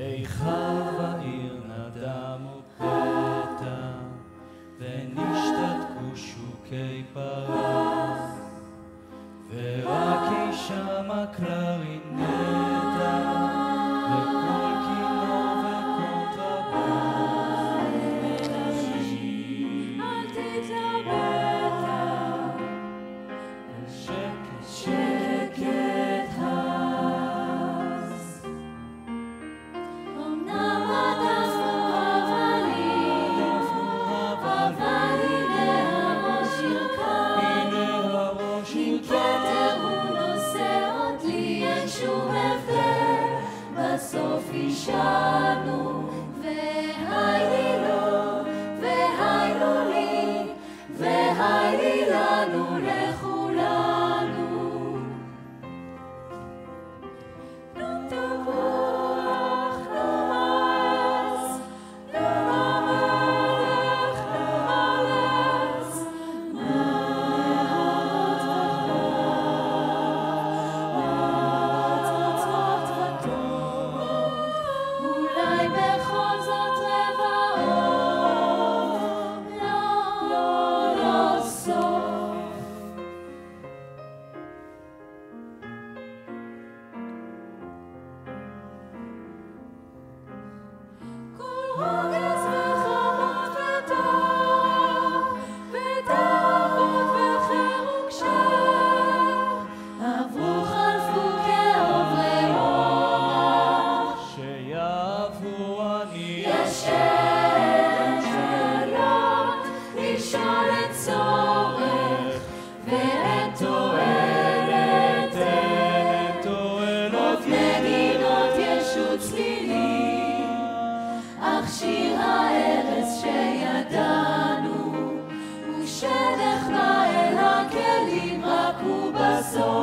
איכה Μεθέ, μας οφεισάνου, δε αηλού. soul.